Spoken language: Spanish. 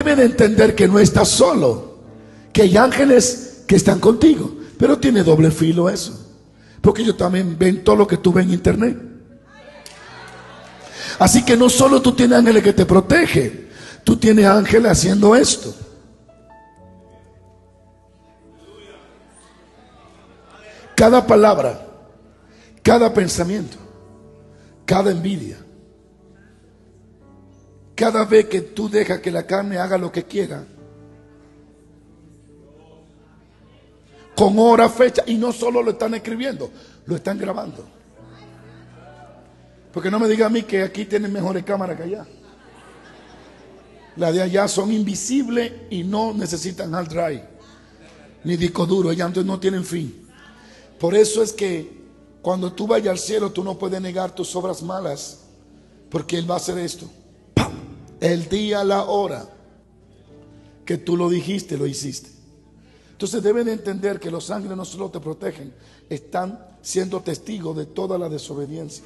debe de entender que no estás solo, que hay ángeles que están contigo, pero tiene doble filo eso, porque ellos también ven todo lo que tú ves en internet. Así que no solo tú tienes ángeles que te protegen, tú tienes ángeles haciendo esto. Cada palabra, cada pensamiento, cada envidia, cada vez que tú dejas que la carne haga lo que quiera, con hora, fecha, y no solo lo están escribiendo, lo están grabando. Porque no me diga a mí que aquí tienen mejores cámaras que allá. Las de allá son invisibles y no necesitan hard drive, ni disco duro, ellas entonces no tienen fin. Por eso es que cuando tú vayas al cielo, tú no puedes negar tus obras malas, porque Él va a hacer esto. El día, la hora que tú lo dijiste, lo hiciste. Entonces deben de entender que los ángeles no solo te protegen, están siendo testigos de toda la desobediencia.